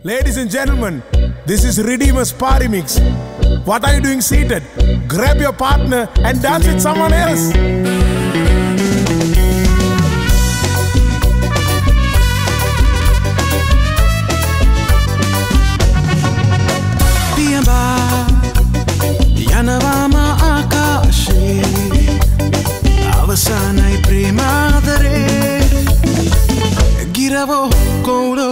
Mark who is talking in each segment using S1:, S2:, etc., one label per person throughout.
S1: Ladies and gentlemen, this is Redeemer's Party Mix. What are you doing seated? Grab your partner and dance with someone else.
S2: ಅವಸಾನ ಪ್ರೇಮಾದರೆ ಗಿರವೋ ಕೌಡೋ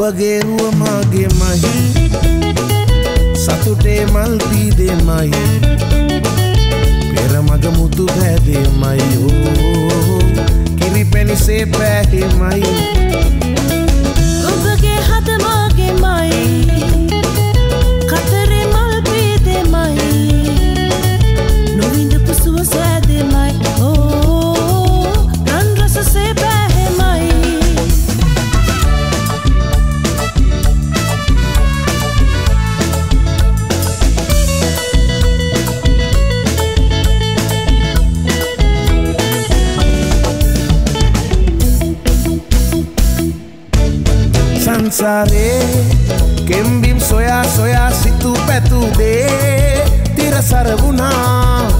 S3: ඔබගේරුව මාගේ මහි. සතුටේ මල් පීදෙමයි. සංසාරේ කෙම්බිම් සොයා සොයා සිතු පැතුදේ තිරසර වුණා.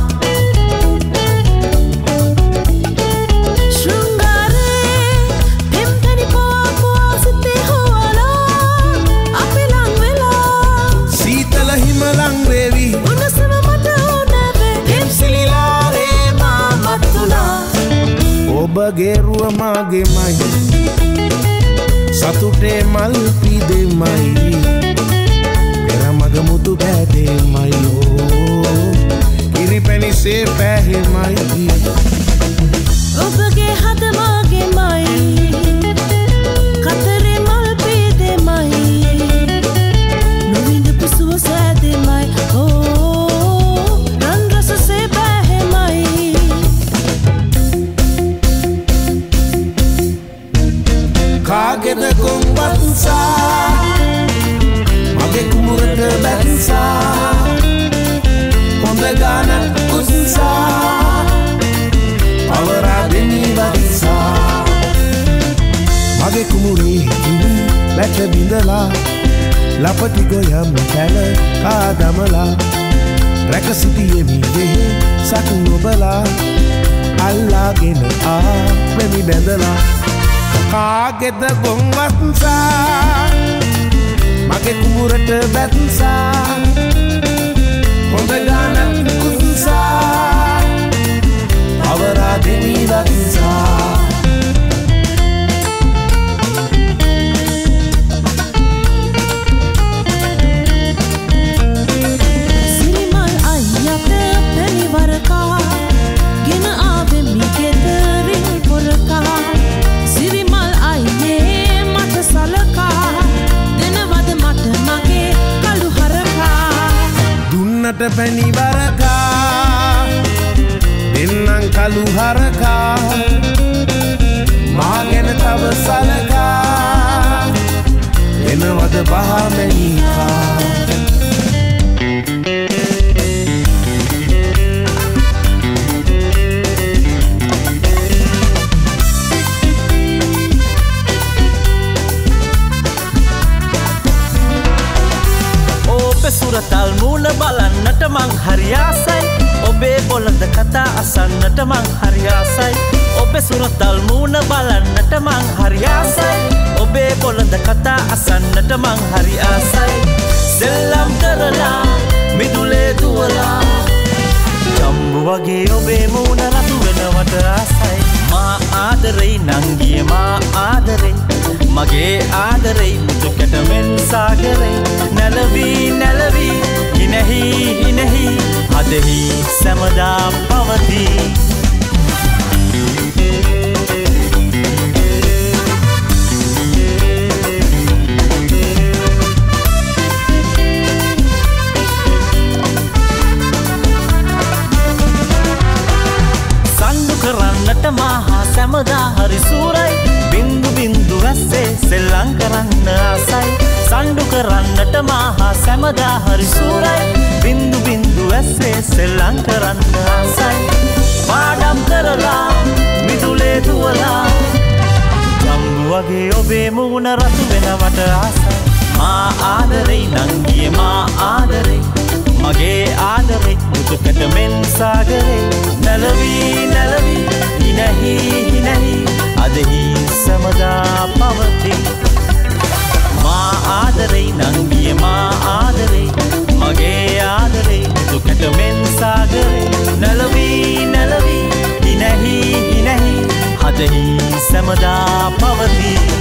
S4: මත්තුලා
S3: ඔබගේරුව මාගේ මයි සතුටේ මල් පිදෙමයි. පෙර මග මුතු පැදෙමයි ඕ කිරි පැනිසේ පැහෙමයි. මගේ කුමුරේ හිමි බැට බිඳලා ලපටි ගොයම් පැල කාදමලා රැක සිටියෙමිවේ සකුන් ඔබලා අල්ලාගෙන ආ ප්‍රමි බැඳලා. කාගෙද ගොංවත්සා මගේ කුමුරට බැත්සා. හොඳ ගානක් දුන්නට පැණිවරකා දෙන්නම් කළු හරකා. මාගෙන තව සලකා. එනවද බහමැනිකා
S5: ඔබ සුරතල් මූුණ බලන්නට මං හරියාසයි ඔබේ බොලඳ කතා අසන්නට මං හරියාසයි ඔබ සුරතල් මූුණ බලන්නට මං හරියාසයි කතා අසන්නට මං හරි ආසයි. සෙල්ලම් කරලා මිදුලේ දුවලා. ජම්බු වගේ ඔබේ මූුණ රතු වෙනවට ආසයි. මා ආදරෙයි නංගිය මා ආදරෙයි මගේ ආදරෙයි මුතුකැටමෙන් සාගරෙයි නැලවී නැලවී හිනෙහි හිනෙහි හදෙහි සැමදා පවතිී. කරන්නට මහා සැමදා හරි සූරයි. බින්දු බින්දු වැස්සේ සෙල්ලං කරන්න ආසයි. සණ්ඩු කරන්නට මහා සැමදා හරි සූරයි. බින්දු බින්දු වැස්සේ සෙල්ලං කරන්න ආසයි. පාඩම් කරලා මිදුලේ දුවලා. ජම්බු වගේ ඔබේ මුණ රතු වෙනවට ආසයි. මා ආදරෙයි නංගිය මා ආදරෙයි. මගේ ආදරෙයි මුතුකට මෙන් සාගරේ. නැලවී නැලවී හිනැහි සැමදා පවතිී